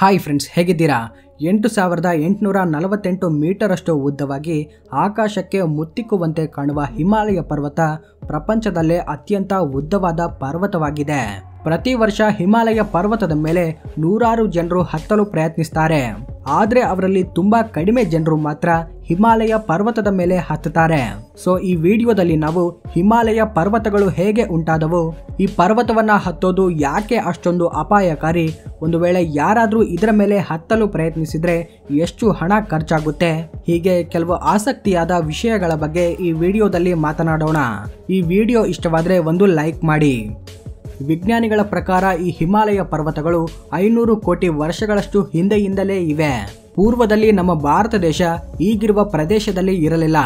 Hi friends ಹೇಗಿದ್ದೀರಾ? ಎಂಟು ಸಾವಿರದ ಎಂಟುನೂರ ನಲವತ್ತೆಂಟು ಮೀಟರಷ್ಟು ಉದ್ದವಾಗಿ ಆಕಾಶಕ್ಕೆ ಮುತ್ತಿಕ್ಕುವಂತೆ ಕಾಣುವ ಹಿಮಾಲಯ ಪರ್ವತ ಪ್ರಪಂಚದಲ್ಲೇ ಅತ್ಯಂತ ಉದ್ದವಾದ ಪರ್ವತವಾಗಿದೆ. ಪ್ರತಿ ವರ್ಷ ಹಿಮಾಲಯ ಪರ್ವತದ ಮೇಲೆ ನೂರಾರು ಜನರು ಹತ್ತಲು ಪ್ರಯತ್ನಿಸ್ತಾರೆ. ಆದ್ರೆ ಅವರಲ್ಲಿ ತುಂಬಾ ಕಡಿಮೆ ಜನರು ಮಾತ್ರ ಹಿಮಾಲಯ ಪರ್ವತದ ಮೇಲೆ ಹತ್ತುತ್ತಾರೆ. ಸೊ ಈ ವಿಡಿಯೋದಲ್ಲಿ ನಾವು ಹಿಮಾಲಯ ಪರ್ವತಗಳು ಹೇಗೆ ಉಂಟಾದವು, ಈ ಪರ್ವತವನ್ನ ಹತ್ತೋದು ಯಾಕೆ ಅಷ್ಟೊಂದು ಅಪಾಯಕಾರಿ, ಒಂದು ವೇಳೆ ಯಾರಾದರೂ ಇದರ ಮೇಲೆ ಹತ್ತಲು ಪ್ರಯತ್ನಿಸಿದ್ರೆ ಎಷ್ಟು ಹಣ ಖರ್ಚಾಗುತ್ತೆ? ಹೀಗೆ ಕೆಲವು ಆಸಕ್ತಿಯಾದ ವಿಷಯಗಳ ಬಗ್ಗೆ ಈ ವಿಡಿಯೋದಲ್ಲಿ ಮಾತನಾಡೋಣ. ಈ ವಿಡಿಯೋ ಇಷ್ಟವಾದರೆ ಒಂದು ಲೈಕ್ ಮಾಡಿ. ವಿಜ್ಞಾನಿಗಳ ಪ್ರಕಾರ ಈ ಹಿಮಾಲಯ ಪರ್ವತಗಳು ಐನೂರು ಕೋಟಿ ವರ್ಷಗಳಷ್ಟು ಹಿಂದೆಯಿಂದಲೇ ಇವೆ. ಪೂರ್ವದಲ್ಲಿ ನಮ್ಮ ಭಾರತ ದೇಶ ಈಗಿರುವ ಪ್ರದೇಶದಲ್ಲಿ ಇರಲಿಲ್ಲ.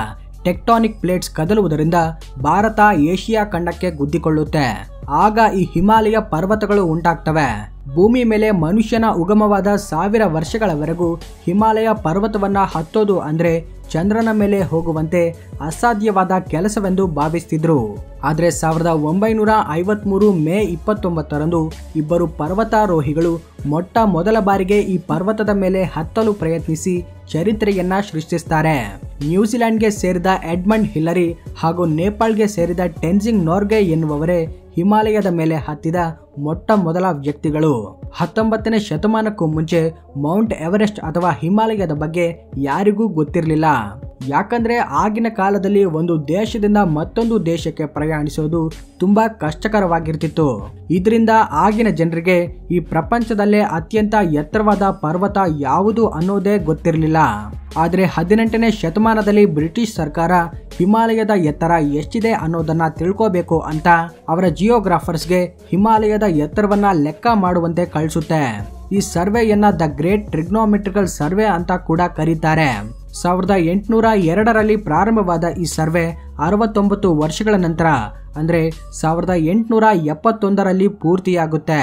ಟೆಕ್ಟಾನಿಕ್ ಪ್ಲೇಟ್ಸ್ ಕದಲುವುದರಿಂದ ಭಾರತ ಏಷ್ಯಾ ಖಂಡಕ್ಕೆ ಗುದ್ದಿಕೊಳ್ಳುತ್ತೆ. ಆಗ ಈ ಹಿಮಾಲಯ ಪರ್ವತಗಳು ಉಂಟಾಗ್ತವೆ. ಭೂಮಿ ಮೇಲೆ ಮನುಷ್ಯನ ಉಗಮವಾದ ಸಾವಿರ ವರ್ಷಗಳವರೆಗೂ ಹಿಮಾಲಯ ಪರ್ವತವನ್ನ ಹತ್ತೋದು ಅಂದ್ರೆ ಚಂದ್ರನ ಮೇಲೆ ಹೋಗುವಂತೆ ಅಸಾಧ್ಯವಾದ ಕೆಲಸವೆಂದು ಭಾವಿಸ್ತಿದ್ರು. ಆದರೆ ಸಾವಿರದ ಒಂಬೈನೂರ ಐವತ್ಮೂರು ಮೇ ಇಪ್ಪತ್ತೊಂಬತ್ತರಂದು ಇಬ್ಬರು ಪರ್ವತಾರೋಹಿಗಳು ಮೊಟ್ಟ ಮೊದಲ ಬಾರಿಗೆ ಈ ಪರ್ವತದ ಮೇಲೆ ಹತ್ತಲು ಪ್ರಯತ್ನಿಸಿ ಚರಿತ್ರೆಯನ್ನ ಸೃಷ್ಟಿಸ್ತಾರೆ. ನ್ಯೂಜಿಲೆಂಡ್ಗೆ ಸೇರಿದ ಎಡ್ಮಂಡ್ ಹಿಲರಿ ಹಾಗೂ ನೇಪಾಳ್ಗೆ ಸೇರಿದ ಟೆನ್ಸಿಂಗ್ ನೋರ್ಗೆ ಎನ್ನುವವರೇ ಹಿಮಾಲಯದ ಮೇಲೆ ಹತ್ತಿದ ಮೊಟ್ಟ ಮೊದಲ ವ್ಯಕ್ತಿಗಳು. ಹತ್ತೊಂಬತ್ತನೇ ಶತಮಾನಕ್ಕೂ ಮುಂಚೆ ಮೌಂಟ್ ಎವರೆಸ್ಟ್ ಅಥವಾ ಹಿಮಾಲಯದ ಬಗ್ಗೆ ಯಾರಿಗೂ ಗೊತ್ತಿರಲಿಲ್ಲ. ಯಾಕಂದ್ರೆ ಆಗಿನ ಕಾಲದಲ್ಲಿ ಒಂದು ದೇಶದಿಂದ ಮತ್ತೊಂದು ದೇಶಕ್ಕೆ ಪ್ರಯಾಣಿಸೋದು ತುಂಬಾ ಕಷ್ಟಕರವಾಗಿರ್ತಿತ್ತು. ಇದರಿಂದ ಆಗಿನ ಜನರಿಗೆ ಈ ಪ್ರಪಂಚದಲ್ಲೇ ಅತ್ಯಂತ ಎತ್ತರವಾದ ಪರ್ವತ ಯಾವುದು ಅನ್ನೋದೇ ಗೊತ್ತಿರಲಿಲ್ಲ. ಆದರೆ ಹದಿನೆಂಟನೇ ಶತಮಾನದಲ್ಲಿ ಬ್ರಿಟಿಷ್ ಸರ್ಕಾರ ಹಿಮಾಲಯದ ಎತ್ತರ ಎಷ್ಟಿದೆ ಅನ್ನೋದನ್ನ ತಿಳ್ಕೋಬೇಕು ಅಂತ ಅವರ ಜಿಯೋಗ್ರಾಫರ್ಸ್ಗೆ ಹಿಮಾಲಯದ ಎತ್ತರವನ್ನ ಲೆಕ್ಕ ಮಾಡುವಂತೆ ಕಳಿಸುತ್ತೆ. ಈ ಸರ್ವೆಯನ್ನ ದ ಗ್ರೇಟ್ ಟ್ರಿಗ್ನೋಮೆಟ್ರಿಕಲ್ ಸರ್ವೆ ಅಂತ ಕೂಡ ಕರೀತಾರೆ. ಸಾವಿರದ ಎಂಟುನೂರ ಎರಡರಲ್ಲಿ ಪ್ರಾರಂಭವಾದ ಈ ಸರ್ವೆ ಅರವತ್ತೊಂಬತ್ತು ವರ್ಷಗಳ ನಂತರ, ಅಂದ್ರೆ ಸಾವಿರದ ಎಂಟುನೂರ ಎಪ್ಪತ್ತೊಂದರಲ್ಲಿ ಪೂರ್ತಿಯಾಗುತ್ತೆ.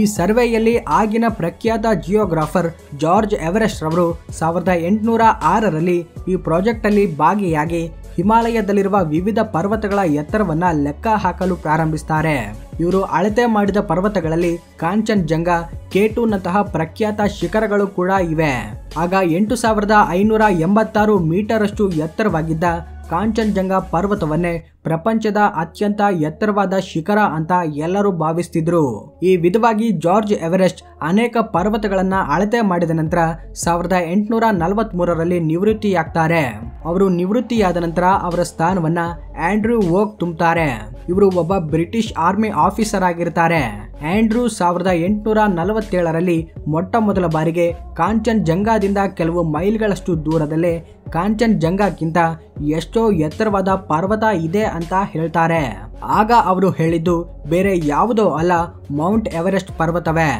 ಈ ಸರ್ವೆಯಲ್ಲಿ ಆಗಿನ ಪ್ರಖ್ಯಾತ ಜಿಯೋಗ್ರಾಫರ್ ಜಾರ್ಜ್ ಎವರೆಸ್ಟ್ ರವರು ಸಾವಿರದ ಎಂಟುನೂರ ಆರರಲ್ಲಿ ಈ ಪ್ರಾಜೆಕ್ಟ್ ಅಲ್ಲಿ ಭಾಗಿಯಾಗಿ ಹಿಮಾಲಯದಲ್ಲಿರುವ ವಿವಿಧ ಪರ್ವತಗಳ ಎತ್ತರವನ್ನ ಲೆಕ್ಕ ಹಾಕಲು ಪ್ರಾರಂಭಿಸ್ತಾರೆ. ಇವರು ಅಳತೆ ಮಾಡಿದ ಪರ್ವತಗಳಲ್ಲಿ ಕಾಂಚನ್ ಜಂಗ ಕೇಟೂನಂತಹ ಪ್ರಖ್ಯಾತ ಶಿಖರಗಳು ಕೂಡ ಇವೆ. ಆಗ ಎಂಟು ಸಾವಿರದ ಐನೂರ ಎಂಬತ್ತಾರು ಮೀಟರಷ್ಟು ಎತ್ತರವಾಗಿದ್ದ ಕಾಂಚನ್ಜಂಗ ಪರ್ವತವನ್ನೇ ಪ್ರಪಂಚದ ಅತ್ಯಂತ ಎತ್ತರವಾದ ಶಿಖರ ಅಂತ ಎಲ್ಲರೂ ಭಾವಿಸ್ತಿದ್ರು. ಈ ವಿಧವಾಗಿ ಜಾರ್ಜ್ ಎವರೆಸ್ಟ್ ಅನೇಕ ಪರ್ವತಗಳನ್ನ ಅಳತೆ ಮಾಡಿದ ನಂತರ ಸಾವಿರದ ಎಂಟುನೂರ ನಲವತ್ತ್ ಮೂರರಲ್ಲಿ ನಿವೃತ್ತಿಯಾಗ್ತಾರೆ. ಅವರು ನಿವೃತ್ತಿಯಾದ ನಂತರ ಅವರ ಸ್ಥಾನವನ್ನ ಆಂಡ್ರ್ಯೂ ವೋಕ್ ತುಂಬುತ್ತಾರೆ ಇವರು ಒಬ್ಬ ಬ್ರಿಟಿಷ್ ಆರ್ಮಿ ಆಫೀಸರ್ ಆಗಿರ್ತಾರೆ. ಆಂಡ್ರೂ ಸಾವಿರದ ಎಂಟುನೂರ ನಲವತ್ತೇಳರಲ್ಲಿ ಮೊಟ್ಟ ಮೊದಲ ಬಾರಿಗೆ ಕಾಂಚನ್ ಜಂಗಾದಿಂದ ಕೆಲವು ಮೈಲ್ಗಳಷ್ಟು ದೂರದಲ್ಲೇ ಕಾಂಚನ್ ಜಂಗಾಕ್ಕಿಂತ ಎಷ್ಟೋ ಎತ್ತರವಾದ ಪರ್ವತ ಇದೆ ಅಂತ ಹೇಳ್ತಾರೆ. ಆಗ ಅವರು ಹೇಳಿದ್ದು, ಬೇರೆ ಯಾವುದೋ ಅಲ್ಲ, ಮೌಂಟ್ ಎವರೆಸ್ಟ್ ಪರ್ವತವೇ.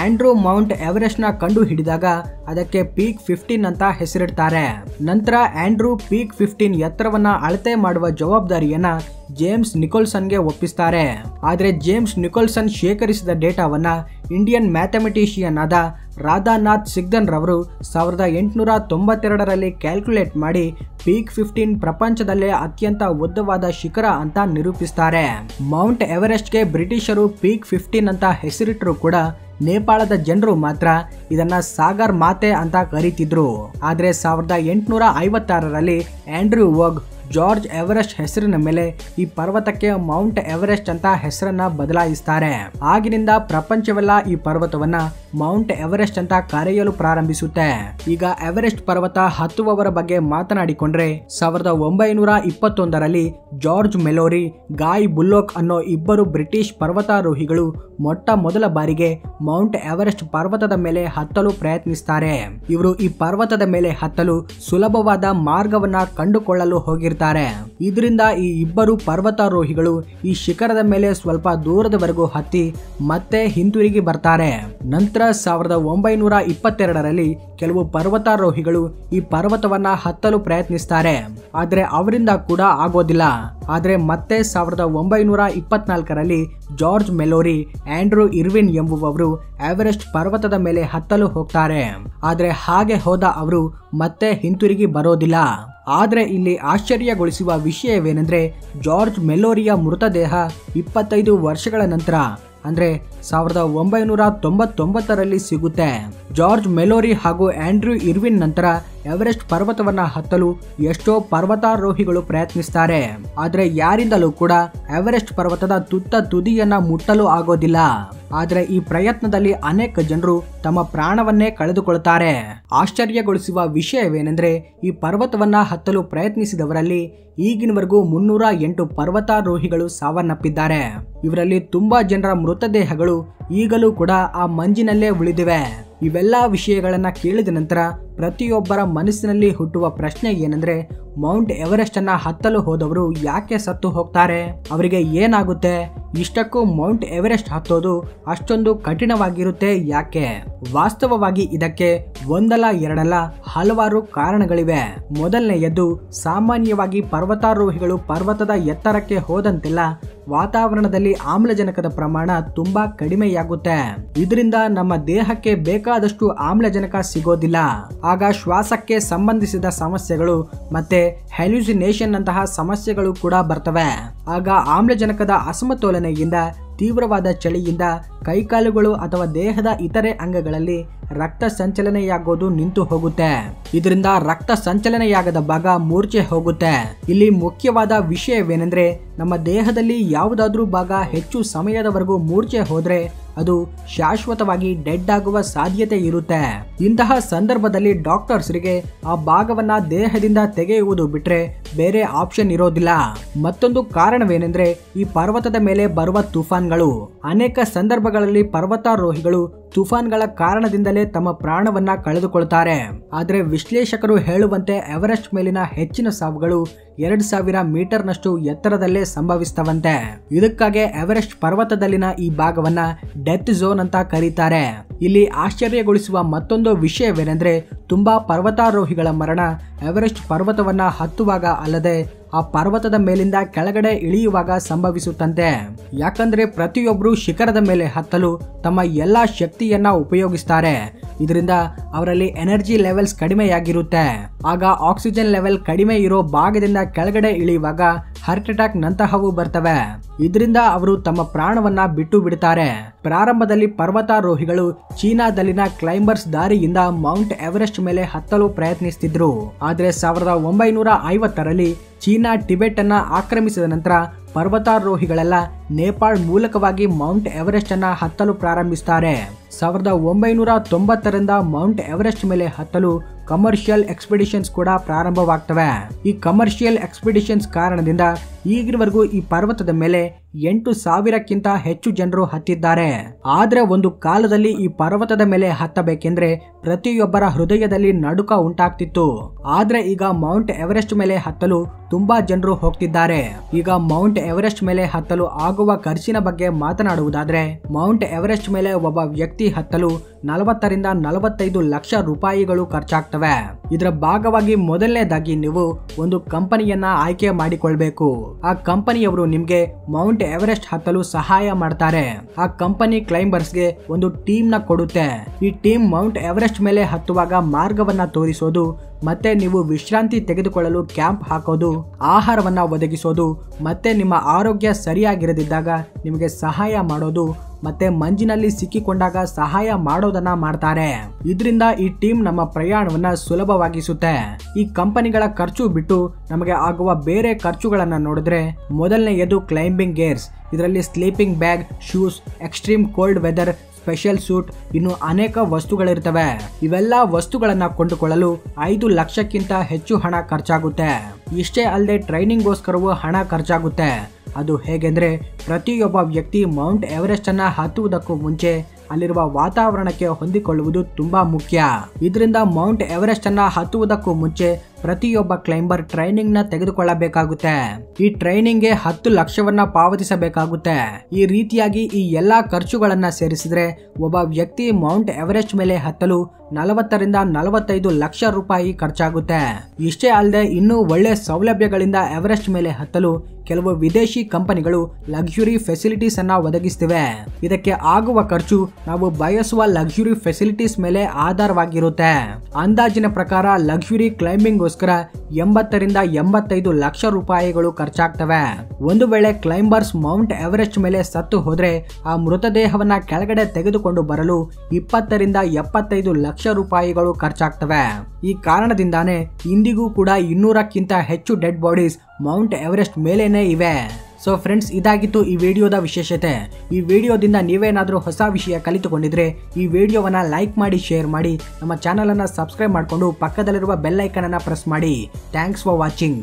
ಆಂಡ್ರೂ ಮೌಂಟ್ ಎವರೆಸ್ಟ್ನ ಕಂಡು ಹಿಡಿದಾಗ ಅದಕ್ಕೆ ಪೀಕ್ ಫಿಫ್ಟೀನ್ ಅಂತ ಹೆಸರಿಡ್ತಾರೆ. ನಂತರ ಆಂಡ್ರೂ ಪೀಕ್ ಫಿಫ್ಟೀನ್ ಎತ್ತರವನ್ನ ಅಳತೆ ಮಾಡುವ ಜವಾಬ್ದಾರಿಯನ್ನ ಜೇಮ್ಸ್ ನಿಕೋಲ್ಸನ್ಗೆ ಒಪ್ಪಿಸ್ತಾರೆ. ಆದರೆ ಜೇಮ್ಸ್ ನಿಕೋಲ್ಸನ್ ಶೇಖರಿಸಿದ ಡೇಟಾವನ್ನ ಇಂಡಿಯನ್ ಮ್ಯಾಥಮೆಟಿಷಿಯನ್ ಆದ ರಾಧಾನಾಥ್ ಸಿಗ್ದನ್ ರವರು ಸಾವಿರದ ಎಂಟುನೂರ ತೊಂಬತ್ತೆರಡರಲ್ಲಿ ಕ್ಯಾಲ್ಕುಲೇಟ್ ಮಾಡಿ ಪೀಕ್ ಫಿಫ್ಟೀನ್ ಪ್ರಪಂಚದಲ್ಲೇ ಅತ್ಯಂತ ಉದ್ದವಾದ ಶಿಖರ ಅಂತ ನಿರೂಪಿಸ್ತಾರೆ. ಮೌಂಟ್ ಎವರೆಸ್ಟ್ಗೆ ಬ್ರಿಟಿಷರು ಪೀಕ್ ಫಿಫ್ಟೀನ್ ಅಂತ ಹೆಸರಿಟ್ಟರು ಕೂಡ ನೇಪಾಳದ ಜನರು ಮಾತ್ರ ಇದನ್ನ ಸಾಗರ್ ಮಾತೆ ಅಂತ ಕರೀತಿದ್ರು. ಆದ್ರೆ ಸಾವಿರದ ಎಂಟುನೂರ ಐವತ್ತಾರರಲ್ಲಿ ಆಂಡ್ರ್ಯೂ ವೋಗ್ ಜಾರ್ಜ್ ಎವರೆಸ್ಟ್ ಹೆಸರಿನ ಮೇಲೆ ಈ ಪರ್ವತಕ್ಕೆ ಮೌಂಟ್ ಎವರೆಸ್ಟ್ ಅಂತ ಹೆಸರನ್ನ ಬದಲಾಯಿಸ್ತಾರೆ. ಆಗಿನಿಂದ ಪ್ರಪಂಚವೆಲ್ಲ ಈ ಪರ್ವತವನ್ನ ಮೌಂಟ್ ಎವರೆಸ್ಟ್ ಅಂತ ಕರೆಯಲು ಪ್ರಾರಂಭಿಸುತ್ತೆ. ಈಗ ಎವರೆಸ್ಟ್ ಪರ್ವತ ಹತ್ತುವವರ ಬಗ್ಗೆ ಮಾತನಾಡಿಕೊಂಡ್ರೆ ಸಾವಿರದ ಒಂಬೈನೂರ ಇಪ್ಪತ್ತೊಂದರಲ್ಲಿ ಜಾರ್ಜ್ ಮೆಲೋರಿ, ಗಾಯ್ ಬುಲ್ಲೋಕ್ ಅನ್ನೋ ಇಬ್ಬರು ಬ್ರಿಟಿಷ್ ಪರ್ವತಾರೋಹಿಗಳು ಮೊಟ್ಟ ಮೊದಲ ಬಾರಿಗೆ ಮೌಂಟ್ ಎವರೆಸ್ಟ್ ಪರ್ವತದ ಮೇಲೆ ಹತ್ತಲು ಪ್ರಯತ್ನಿಸ್ತಾರೆ. ಇವರು ಈ ಪರ್ವತದ ಮೇಲೆ ಹತ್ತಲು ಸುಲಭವಾದ ಮಾರ್ಗವನ್ನ ಕಂಡುಕೊಳ್ಳಲು ಹೋಗಿರ್ತಾರೆ. ಇದರಿಂದ ಈ ಇಬ್ಬರು ಪರ್ವತಾರೋಹಿಗಳು ಈ ಶಿಖರದ ಮೇಲೆ ಸ್ವಲ್ಪ ದೂರದವರೆಗೂ ಹತ್ತಿ ಮತ್ತೆ ಹಿಂತಿರುಗಿ ಬರ್ತಾರೆ. ನಂತರ ಸಾವಿರದ ಒಂಬೈನೂರ ಇಪ್ಪತ್ತೆರಡರಲ್ಲಿ ಕೆಲವು ಪರ್ವತಾರೋಹಿಗಳು ಈ ಪರ್ವತವನ್ನ ಹತ್ತಲು ಪ್ರಯತ್ನಿಸ್ತಾರೆ. ಆದರೆ ಅವರಿಂದ ಕೂಡ ಆಗೋದಿಲ್ಲ. ಆದರೆ ಮತ್ತೆ ಸಾವಿರದ ಒಂಬೈನೂರ ಇಪ್ಪತ್ನಾಲ್ಕರಲ್ಲಿ ಜಾರ್ಜ್ ಮೆಲೋರಿ, ಆಂಡ್ರೂ ಇರ್ವಿನ್ ಎಂಬುವವರು ಎವರೆಸ್ಟ್ ಪರ್ವತದ ಮೇಲೆ ಹತ್ತಲು ಹೋಗ್ತಾರೆ. ಆದರೆ ಹಾಗೆ ಹೋದ ಅವರು ಮತ್ತೆ ಹಿಂತಿರುಗಿ ಬರೋದಿಲ್ಲ. ಆದ್ರೆ ಇಲ್ಲಿ ಆಶ್ಚರ್ಯಗೊಳಿಸುವ ವಿಷಯವೇನೆಂದರೆ ಜಾರ್ಜ್ ಮೆಲ್ಲೋರಿಯ ಮೃತದೇಹ ಇಪ್ಪತ್ತೈದು ವರ್ಷಗಳ ನಂತರ, ಅಂದರೆ ಸಾವಿರದ ಒಂಬೈನೂರ ತೊಂಬತ್ತೊಂಬತ್ತರಲ್ಲಿ ಸಿಗುತ್ತೆ. ಜಾರ್ಜ್ ಮೆಲೋರಿ ಹಾಗೂ ಆಂಡ್ರ್ಯೂ ಇರ್ವಿನ್ ನಂತರ ಎವರೆಸ್ಟ್ ಪರ್ವತವನ್ನ ಹತ್ತಲು ಎಷ್ಟೋ ಪರ್ವತಾರೋಹಿಗಳು ಪ್ರಯತ್ನಿಸ್ತಾರೆ. ಆದರೆ ಯಾರಿಂದಲೂ ಕೂಡ ಎವರೆಸ್ಟ್ ಪರ್ವತದ ತುತ್ತ ತುದಿಯನ್ನ ಮುಟ್ಟಲು ಆಗೋದಿಲ್ಲ. ಆದರೆ ಈ ಪ್ರಯತ್ನದಲ್ಲಿ ಅನೇಕ ಜನರು ತಮ್ಮ ಪ್ರಾಣವನ್ನೇ ಕಳೆದುಕೊಳ್ತಾರೆ. ಆಶ್ಚರ್ಯಗೊಳಿಸುವ ವಿಷಯವೇನೆಂದ್ರೆ, ಈ ಪರ್ವತವನ್ನ ಹತ್ತಲು ಪ್ರಯತ್ನಿಸಿದವರಲ್ಲಿ ಈಗಿನವರೆಗೂ ಮುನ್ನೂರ ಎಂಟು ಪರ್ವತಾರೋಹಿಗಳು ಸಾವನ್ನಪ್ಪಿದ್ದಾರೆ. ಇವರಲ್ಲಿ ತುಂಬಾ ಜನರ ಮೃತದೇಹಗಳು ಈಗಲೂ ಕೂಡ ಆ ಮಂಜಿನಲ್ಲೇ ಉಳಿದಿವೆ. ಇವೆಲ್ಲ ವಿಷಯಗಳನ್ನ ಕೇಳಿದ ನಂತರ ಪ್ರತಿಯೊಬ್ಬರ ಮನಸ್ಸಿನಲ್ಲಿ ಹುಟ್ಟುವ ಪ್ರಶ್ನೆ ಏನಂದ್ರೆ ಮೌಂಟ್ ಎವರೆಸ್ಟ್ ಅನ್ನ ಹತ್ತಲು ಹೋದವರು ಯಾಕೆ ಸತ್ತು ಹೋಗ್ತಾರೆ? ಅವರಿಗೆ ಏನಾಗುತ್ತೆ? ಇಷ್ಟಕ್ಕೂ ಮೌಂಟ್ ಎವರೆಸ್ಟ್ ಹತ್ತೋದು ಅಷ್ಟೊಂದು ಕಠಿಣವಾಗಿರುತ್ತೆ ಯಾಕೆ? ವಾಸ್ತವವಾಗಿ ಇದಕ್ಕೆ ಒಂದಲ್ಲ, ಎರಡಲ್ಲ ಹಲವಾರು ಕಾರಣಗಳಿವೆ. ಮೊದಲನೆಯದ್ದು, ಸಾಮಾನ್ಯವಾಗಿ ಪರ್ವತಾರೋಹಿಗಳು ಪರ್ವತದ ಎತ್ತರಕ್ಕೆ ಹೋದಂತೆಲ್ಲ ವಾತಾವರಣದಲ್ಲಿ ಆಮ್ಲಜನಕದ ಪ್ರಮಾಣ ತುಂಬಾ ಕಡಿಮೆಯಾಗುತ್ತೆ. ಇದರಿಂದ ನಮ್ಮ ದೇಹಕ್ಕೆ ಬೇಕಾದಷ್ಟು ಆಮ್ಲಜನಕ ಸಿಗೋದಿಲ್ಲ. ಆಗ ಶ್ವಾಸಕ್ಕೆ ಸಂಬಂಧಿಸಿದ ಸಮಸ್ಯೆಗಳು ಮತ್ತೆ ಹೆಲ್ಯೂಸಿನೇಷನ್ ನಂತಹ ಸಮಸ್ಯೆಗಳು ಕೂಡ ಬರ್ತವೆ. ಆಗ ಆಮ್ಲಜನಕದ ಅಸಮತೋಲನೆಯಿಂದ ತೀವ್ರವಾದ ಚಳಿಯಿಂದ ಕೈಕಾಲುಗಳು ಅಥವಾ ದೇಹದ ಇತರೆ ಅಂಗಗಳಲ್ಲಿ ರಕ್ತ ಸಂಚಲನೆಯಾಗೋದು ನಿಂತು ಹೋಗುತ್ತೆ. ಇದರಿಂದ ರಕ್ತ ಸಂಚಲನೆಯಾಗದ ಭಾಗ ಮೂರ್ಛೆ ಹೋಗುತ್ತೆ. ಇಲ್ಲಿ ಮುಖ್ಯವಾದ ವಿಷಯವೇನೆಂದ್ರೆ ನಮ್ಮ ದೇಹದಲ್ಲಿ ಯಾವುದಾದ್ರೂ ಭಾಗ ಹೆಚ್ಚು ಸಮಯದವರೆಗೂ ಮೂರ್ಛೆ ಹೋದ್ರೆ ಅದು ಶಾಶ್ವತವಾಗಿ ಡೆಡ್ ಆಗುವ ಸಾಧ್ಯತೆ ಇರುತ್ತೆ. ಇಂತಹ ಸಂದರ್ಭದಲ್ಲಿ ಡಾಕ್ಟರ್ಸ್ರಿಗೆ ಆ ಭಾಗವನ್ನ ದೇಹದಿಂದ ತೆಗೆಯುವುದು ಬಿಟ್ರೆ ಬೇರೆ ಆಪ್ಷನ್ ಇರೋದಿಲ್ಲ. ಮತ್ತೊಂದು ಕಾರಣವೇನೆಂದ್ರೆ ಈ ಪರ್ವತದ ಮೇಲೆ ಬರುವ ತುಫಾನ್ಗಳು. ಅನೇಕ ಸಂದರ್ಭಗಳಲ್ಲಿ ಪರ್ವತಾರೋಹಿಗಳು ತುಫಾನ್ಗಳ ಕಾರಣದಿಂದಲೇ ತಮ್ಮ ಪ್ರಾಣವನ್ನ ಕಳೆದುಕೊಳ್ತಾರೆ. ಆದರೆ ವಿಶ್ಲೇಷಕರು ಹೇಳುವಂತೆ ಎವರೆಸ್ಟ್ ಮೇಲಿನ ಹೆಚ್ಚಿನ ಸಾವುಗಳು ಎರಡ್ ಸಾವಿರ ಮೀಟರ್ನಷ್ಟು ಎತ್ತರದಲ್ಲೇ ಸಂಭವಿಸ್ತವಂತೆ. ಇದಕ್ಕಾಗಿ ಎವರೆಸ್ಟ್ ಪರ್ವತದಲ್ಲಿನ ಈ ಭಾಗವನ್ನ ಡೆತ್ ಝೋನ್ ಅಂತ ಕರೀತಾರೆ. ಇಲ್ಲಿ ಆಶ್ಚರ್ಯಗೊಳಿಸುವ ಮತ್ತೊಂದು ವಿಷಯವೇನೆಂದ್ರೆ ತುಂಬಾ ಪರ್ವತಾರೋಹಿಗಳ ಮರಣ ಎವರೆಸ್ಟ್ ಪರ್ವತವನ್ನ ಹತ್ತುವಾಗ ಅಲ್ಲದೆ ಆ ಪರ್ವತದ ಮೇಲಿಂದ ಕೆಳಗಡೆ ಇಳಿಯುವಾಗ ಸಂಭವಿಸುತ್ತಂತೆ. ಯಾಕಂದ್ರೆ ಪ್ರತಿಯೊಬ್ಬರು ಶಿಖರದ ಮೇಲೆ ಹತ್ತಲು ತಮ್ಮ ಎಲ್ಲಾ ಶಕ್ತಿಯನ್ನ ಉಪಯೋಗಿಸ್ತಾರೆ. ಇದರಿಂದ ಅವರಲ್ಲಿ ಎನರ್ಜಿ ಲೆವೆಲ್ಸ್ ಕಡಿಮೆಯಾಗಿರುತ್ತೆ. ಆಗ ಆಕ್ಸಿಜನ್ ಲೆವೆಲ್ ಕಡಿಮೆ ಇರೋ ಭಾಗದಿಂದ ಕೆಳಗಡೆ ಇಳಿಯುವಾಗ ಹಾರ್ಟ್ ಅಟ್ಯಾಕ್ ನಂತಹವು ಬರ್ತವೆ. ಇದರಿಂದ ಅವರು ತಮ್ಮ ಪ್ರಾಣವನ್ನ ಬಿಟ್ಟು ಬಿಡ್ತಾರೆ. ಪ್ರಾರಂಭದಲ್ಲಿ ಪರ್ವತಾರೋಹಿಗಳು ಚೀನಾದಲ್ಲಿನ ಕ್ಲೈಂಬರ್ಸ್ ದಾರಿಯಿಂದ ಮೌಂಟ್ ಎವರೆಸ್ಟ್ ಮೇಲೆ ಹತ್ತಲು ಪ್ರಯತ್ನಿಸ್ತಿದ್ರು. ಆದರೆ ಸಾವಿರದ ಒಂಬೈನೂರ ಐವತ್ತರಲ್ಲಿ ಚೀನಾ ಟಿಬೆಟ್ ಅನ್ನ ಆಕ್ರಮಿಸಿದ ನಂತರ ಪರ್ವತಾರೋಹಿಗಳೆಲ್ಲ ನೇಪಾಳ್ ಮೂಲಕವಾಗಿ ಮೌಂಟ್ ಎವರೆಸ್ಟ್ ಅನ್ನ ಹತ್ತಲು ಪ್ರಾರಂಭಿಸ್ತಾರೆ. ಸಾವಿರದ ಒಂಬೈನೂರ ತೊಂಬತ್ತರಿಂದ ಮೌಂಟ್ ಎವರೆಸ್ಟ್ ಮೇಲೆ ಹತ್ತಲು ಕಮರ್ಷಿಯಲ್ ಎಕ್ಸ್ಪಿಡಿಷನ್ಸ್ ಕೂಡ ಪ್ರಾರಂಭವಾಗ್ತವೆ. ಈ ಕಮರ್ಷಿಯಲ್ ಎಕ್ಸ್ಪಿಡಿಷನ್ಸ್ ಕಾರಣದಿಂದ ಈಗಿನವರೆಗೂ ಈ ಪರ್ವತದ ಮೇಲೆ ಎಂಟು ಸಾವಿರಕ್ಕಿಂತ ಹೆಚ್ಚು ಜನರು ಹತ್ತಿದ್ದಾರೆ. ಆದರೆ ಒಂದು ಕಾಲದಲ್ಲಿ ಈ ಪರ್ವತದ ಮೇಲೆ ಹತ್ತಬೇಕೆಂದ್ರೆ ಪ್ರತಿಯೊಬ್ಬರ ಹೃದಯದಲ್ಲಿ ನಡುಕ ಉಂಟಾಗ್ತಿತ್ತು. ಆದರೆ ಈಗ ಮೌಂಟ್ ಎವರೆಸ್ಟ್ ಮೇಲೆ ಹತ್ತಲು ತುಂಬಾ ಜನರು ಹೋಗ್ತಿದ್ದಾರೆ. ಈಗ ಮೌಂಟ್ ಎವರೆಸ್ಟ್ ಮೇಲೆ ಹತ್ತಲು ಆಗುವ ಖರ್ಚಿನ ಬಗ್ಗೆ ಮಾತನಾಡುವುದಾದ್ರೆ, ಮೌಂಟ್ ಎವರೆಸ್ಟ್ ಮೇಲೆ ಒಬ್ಬ ವ್ಯಕ್ತಿ ಹತ್ತಲು ನಲವತ್ತರಿಂದ ನಲವತ್ತೈದು ಲಕ್ಷ ರೂಪಾಯಿಗಳು ಖರ್ಚಾಗ್ತವೆ. ಇದರ ಭಾಗವಾಗಿ ಮೊದಲನೇದಾಗಿ ನೀವು ಒಂದು ಕಂಪನಿಯನ್ನ ಆಯ್ಕೆ ಮಾಡಿಕೊಳ್ಬೇಕು. ಆ ಕಂಪನಿಯವರು ನಿಮ್ಗೆ ಮೌಂಟ್ ಎವರೆಸ್ಟ್ ಹತ್ತಲು ಸಹಾಯ ಮಾಡ್ತಾರೆ. ಆ ಕಂಪನಿ ಕ್ಲೈಂಬರ್ಸ್ಗೆ ಒಂದು ಟೀಮ್ನ ಕೊಡುತ್ತೆ. ಈ ಟೀಮ್ ಮೌಂಟ್ ಎವರೆಸ್ಟ್ ಮೇಲೆ ಹತ್ತುವಾಗ ಮಾರ್ಗವನ್ನ ತೋರಿಸೋದು ಮತ್ತೆ ನೀವು ವಿಶ್ರಾಂತಿ ತೆಗೆದುಕೊಳ್ಳಲು ಕ್ಯಾಂಪ್ ಹಾಕೋದು, ಆಹಾರವನ್ನ ಒದಗಿಸೋದು, ಮತ್ತೆ ನಿಮ್ಮ ಆರೋಗ್ಯ ಸರಿಯಾಗಿರದಿದ್ದಾಗ ನಿಮಗೆ ಸಹಾಯ ಮಾಡೋದು, ಮತ್ತೆ ಮಂಜಿನಲ್ಲಿ ಸಿಕ್ಕಿಕೊಂಡಾಗ ಸಹಾಯ ಮಾಡೋದನ್ನ ಮಾಡ್ತಾರೆ. ಇದರಿಂದ ಈ ಟೀಮ್ ನಮ್ಮ ಪ್ರಯಾಣವನ್ನ ಸುಲಭವಾಗಿಸುತ್ತೆ. ಈ ಕಂಪನಿಗಳ ಖರ್ಚು ಬಿಟ್ಟು ನಮಗೆ ಆಗುವ ಬೇರೆ ಖರ್ಚುಗಳನ್ನ ನೋಡಿದ್ರೆ ಮೊದಲನೆಯದು ಕ್ಲೈಂಬಿಂಗ್ ಗೇರ್ಸ್ ಇದರಲ್ಲಿ sleeping bag shoes extreme cold weather special suit ಇನ್ನು ಅನೇಕ ವಸ್ತುಗಳಿರ್ತವೆ. ಇವೆಲ್ಲ ವಸ್ತುಗಳನ್ನು ಕೊಂಡುಕೊಳ್ಳಲು ಐದು ಲಕ್ಷಕ್ಕಿಂತ ಹೆಚ್ಚು ಹಣ ಖರ್ಚಾಗುತ್ತೆ. ಇಷ್ಟೇ ಅಲ್ಲದೆ ಟ್ರೈನಿಂಗ್ಗೋಸ್ಕರವೂ ಹಣ ಖರ್ಚಾಗುತ್ತೆ. ಅದು ಹೇಗೆಂದ್ರೆ ಪ್ರತಿಯೊಬ್ಬ ವ್ಯಕ್ತಿ ಮೌಂಟ್ ಎವರೆಸ್ಟ್ ಅನ್ನ ಹತ್ತುವುದಕ್ಕೂ ಮುಂಚೆ ಅಲ್ಲಿರುವ ವಾತಾವರಣಕ್ಕೆ ಹೊಂದಿಕೊಳ್ಳುವುದು ತುಂಬಾ ಮುಖ್ಯ. ಇದರಿಂದ ಮೌಂಟ್ ಎವರೆಸ್ಟ್ ಅನ್ನ ಹತ್ತುವುದಕ್ಕೂ ಮುಂಚೆ ಪ್ರತಿಯೊಬ್ಬ ಕ್ಲೈಂಬರ್ ಟ್ರೈನಿಂಗ್ನ ತೆಗೆದುಕೊಳ್ಳಬೇಕಾಗುತ್ತೆ. ಈ ಟ್ರೈನಿಂಗ್ಗೆ ಹತ್ತು ಲಕ್ಷವನ್ನ ಪಾವತಿಸಬೇಕಾಗುತ್ತೆ. ಈ ರೀತಿಯಾಗಿ ಈ ಎಲ್ಲಾ ಖರ್ಚುಗಳನ್ನ ಸೇರಿಸಿದ್ರೆ ಒಬ್ಬ ವ್ಯಕ್ತಿ ಮೌಂಟ್ ಎವರೆಸ್ಟ್ ಮೇಲೆ ಹತ್ತಲು ನಲವತ್ತರಿಂದ ನಲವತ್ತೈದು ಲಕ್ಷ ರೂಪಾಯಿ ಖರ್ಚಾಗುತ್ತೆ. ಇಷ್ಟೇ ಅಲ್ಲದೆ ಇನ್ನೂ ಒಳ್ಳೆ ಸೌಲಭ್ಯಗಳಿಂದ ಎವರೆಸ್ಟ್ ಮೇಲೆ ಹತ್ತಲು ಕೆಲವು ವಿದೇಶಿ ಕಂಪನಿಗಳು ಲಕ್ಸುರಿ ಫೆಸಿಲಿಟೀಸ್ ಅನ್ನ ಒದಗಿಸ್ತಿವೆ. ಇದಕ್ಕೆ ಆಗುವ ಖರ್ಚು ನಾವು ಬಯಸುವ ಲಕ್ಸುರಿ ಫೆಸಿಲಿಟೀಸ್ ಮೇಲೆ ಆಧಾರವಾಗಿರುತ್ತೆ. ಅಂದಾಜಿನ ಪ್ರಕಾರ ಲಕ್ಸುರಿ ಕ್ಲೈಂಬಿಂಗ್ಗೋಸ್ಕರ ಎಂಬತ್ತರಿಂದ ಎಂಬತ್ತೈದು ಲಕ್ಷ ರೂಪಾಯಿಗಳು ಖರ್ಚಾಗ್ತವೆ. ಒಂದು ವೇಳೆ ಕ್ಲೈಂಬರ್ಸ್ ಮೌಂಟ್ ಎವರೆಸ್ಟ್ ಮೇಲೆ ಸತ್ತು ಹೋದ್ರೆ ಆ ಮೃತದೇಹವನ್ನ ಕೆಳಗಡೆ ತೆಗೆದುಕೊಂಡು ಬರಲು ಇಪ್ಪತ್ತರಿಂದ ಎಪ್ಪತ್ತೈದು ಲಕ್ಷ ರೂಪಾಯಿಗಳು ಖರ್ಚಾಗ್ತವೆ. ಈ ಕಾರಣದಿಂದಾನೇ ಇಂದಿಗೂ ಕೂಡ ಇನ್ನೂರಕ್ಕಿಂತ ಹೆಚ್ಚು ಡೆಡ್ ಬಾಡೀಸ್ ಮೌಂಟ್ ಎವರೆಸ್ಟ್ ಮೇಲೇನೆ ಇವೆ. ಸೊ ಫ್ರೆಂಡ್ಸ್ ಇದಾಗಿತ್ತು ಈ ವಿಡಿಯೋದ ವಿಶೇಷತೆ. ಈ ವಿಡಿಯೋದಿಂದ ನೀವೇನಾದರೂ ಹೊಸ ವಿಷಯ ಕಲಿತುಕೊಂಡಿದ್ರೆ ಈ ವಿಡಿಯೋವನ್ನು ಲೈಕ್ ಮಾಡಿ, ಶೇರ್ ಮಾಡಿ, ನಮ್ಮ ಚಾನಲನ್ನು ಸಬ್ಸ್ಕ್ರೈಬ್ ಮಾಡಿಕೊಂಡು ಪಕ್ಕದಲ್ಲಿರುವ ಬೆಲ್ಲೈಕನನ್ನು ಪ್ರೆಸ್ ಮಾಡಿ. Thanks for watching